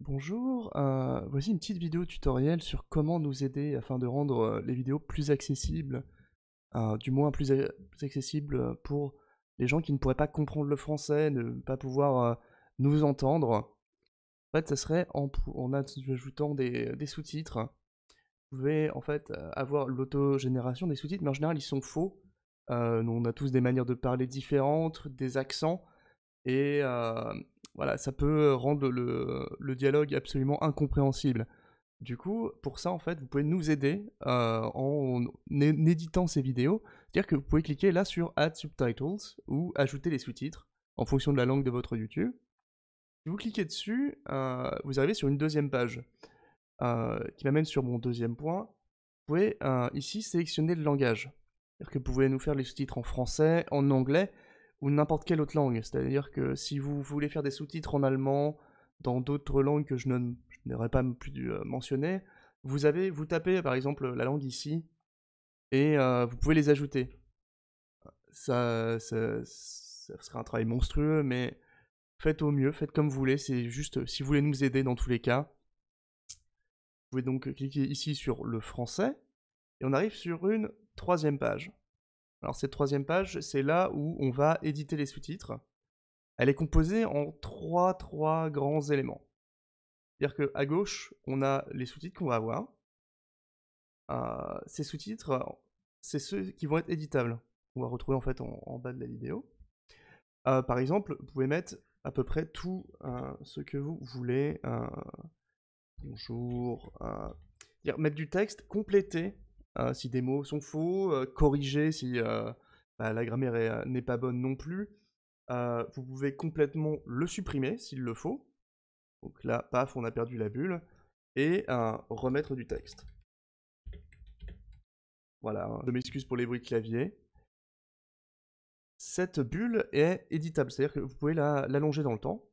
Bonjour, euh, voici une petite vidéo tutoriel sur comment nous aider afin de rendre euh, les vidéos plus accessibles, euh, du moins plus, accessibles pour les gens qui ne pourraient pas comprendre le français, ne pas pouvoir nous entendre. En fait, ça serait en, ajoutant des, sous-titres. Vous pouvez en fait avoir l'autogénération des sous-titres, mais en général ils sont faux. On a tous des manières de parler différentes, des accents, et voilà, ça peut rendre le, dialogue absolument incompréhensible. Du coup, pour ça, en fait, vous pouvez nous aider euh, en é- éditant ces vidéos. C'est-à-dire que vous pouvez cliquer là sur Add Subtitles ou ajouter les sous-titres en fonction de la langue de votre YouTube. Si vous cliquez dessus, euh, vous arrivez sur une deuxième page euh, qui m'amène sur mon deuxième point. Vous pouvez ici sélectionner le langage. C'est-à-dire que vous pouvez nous faire les sous-titres en français, en anglais ou n'importe quelle autre langue. C'est-à-dire que si vous voulez faire des sous-titres en allemand, dans d'autres langues que je n'aurais pas plus euh, mentionnées, vous avez, vous tapez par exemple la langue ici et euh, vous pouvez les ajouter. Ça, ça, ça serait un travail monstrueux, mais faites au mieux, faites comme vous voulez. C'est juste si vous voulez nous aider dans tous les cas. Vous pouvez donc cliquer ici sur le français et on arrive sur une troisième page. Alors cette troisième page, c'est là où on va éditer les sous-titres. Elle est composée en trois, trois grands éléments. C'est-à-dire qu'à gauche, on a les sous-titres qu'on va avoir. Euh, ces sous-titres, c'est ceux qui vont être éditables. On va retrouver en fait en, bas de la vidéo. Euh, par exemple, vous pouvez mettre à peu près tout euh, ce que vous voulez. bonjour. mettre du texte, compléter euh, si des mots sont faux, euh, corriger si euh, bah, la grammaire euh, n'est pas bonne non plus. Vous pouvez complètement le supprimer s'il le faut. Donc là, paf, on a perdu la bulle. Et remettre du texte. Voilà, hein, je m'excuse pour les bruits de clavier. Cette bulle est éditable, c'est-à-dire que vous pouvez la- l'allonger dans le temps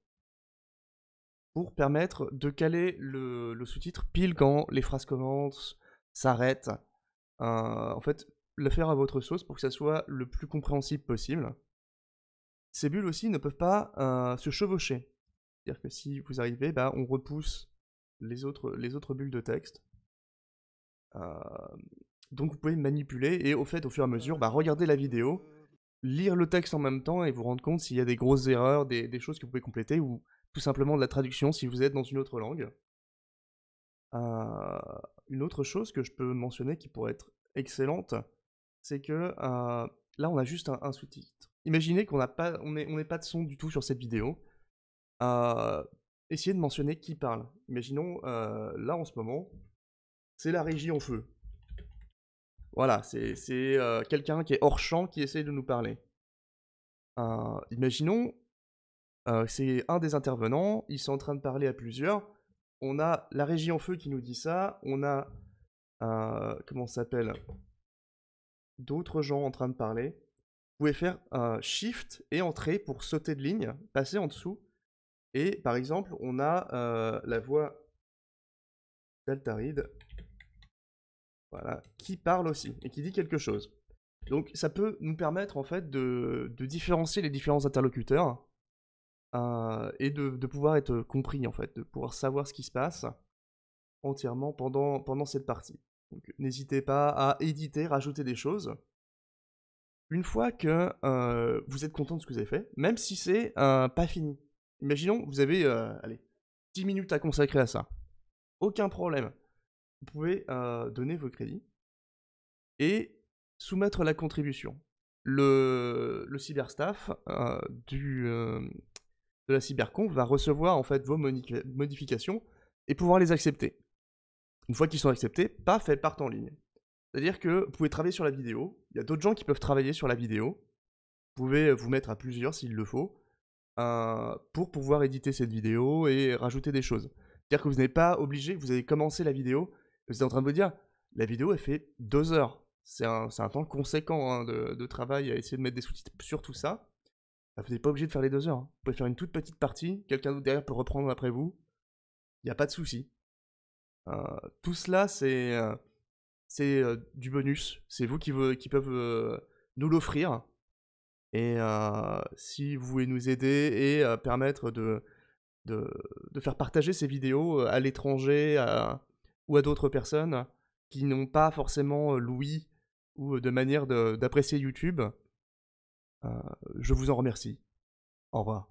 pour permettre de caler le, le sous-titre pile quand les phrases commencent, s'arrêtent. En fait, le faire à votre sauce pour que ça soit le plus compréhensible possible. Ces bulles aussi ne peuvent pas euh, se chevaucher. C'est-à-dire que si vous arrivez, bah, on repousse les autres, les autres bulles de texte. Euh, donc vous pouvez manipuler et au fait, au fur et à mesure, bah, regarder la vidéo, lire le texte en même temps et vous rendre compte s'il y a des grosses erreurs, des choses que vous pouvez compléter ou tout simplement de la traduction si vous êtes dans une autre langue. Euh, une autre chose que je peux mentionner qui pourrait être excellente, c'est que euh, là on a juste un, sous-titre. Imaginez qu'on n'a pas, de son du tout sur cette vidéo. Euh, essayez de mentionner qui parle. Imaginons là en ce moment, c'est la régie en feu. Voilà, c'est quelqu'un qui est hors champ qui essaye de nous parler. Imaginons, c'est un des intervenants, ils sont en train de parler à plusieurs. On a la régie en feu qui nous dit ça, on a, euh, comment s'appelle, d'autres gens en train de parler. Vous pouvez faire un Shift et Entrée pour sauter de ligne, passer en dessous. Et par exemple, on a euh, la voix d'Altaride, voilà, qui parle aussi et qui dit quelque chose. Donc ça peut nous permettre en fait de différencier les différents interlocuteurs euh, et de, pouvoir être compris en fait, de pouvoir savoir ce qui se passe entièrement pendant, pendant cette partie. Donc n'hésitez pas à éditer, rajouter des choses. Une fois que euh, vous êtes content de ce que vous avez fait, même si c'est euh, pas fini. Imaginons, vous avez allez, 10 minutes à consacrer à ça. Aucun problème. Vous pouvez donner vos crédits et soumettre la contribution. Le, cyberstaff du, de la cyberconf va recevoir en fait vos modifications et pouvoir les accepter. Une fois qu'ils sont acceptés, paf, elles partent en ligne. C'est-à-dire que vous pouvez travailler sur la vidéo, il y a d'autres gens qui peuvent travailler sur la vidéo, vous pouvez vous mettre à plusieurs s'il le faut, euh, pour pouvoir éditer cette vidéo et rajouter des choses. C'est-à-dire que vous n'êtes pas obligé, vous avez commencé la vidéo, vous êtes en train de vous dire, la vidéo elle fait deux heures. C'est un, temps conséquent hein, de travail à essayer de mettre des sous-titres sur tout ça. Bah, vous n'êtes pas obligé de faire les deux heures. hein. Vous pouvez faire une toute petite partie, quelqu'un d'autre derrière peut reprendre après vous. Il n'y a pas de souci. Euh, tout cela, c'est euh, euh, du bonus. C'est vous qui, qui peuvent nous l'offrir. Et si vous voulez nous aider et permettre de faire partager ces vidéos à l'étranger ou à d'autres personnes qui n'ont pas forcément l'ouïe ou de manière d'apprécier YouTube. Je vous en remercie. Au revoir.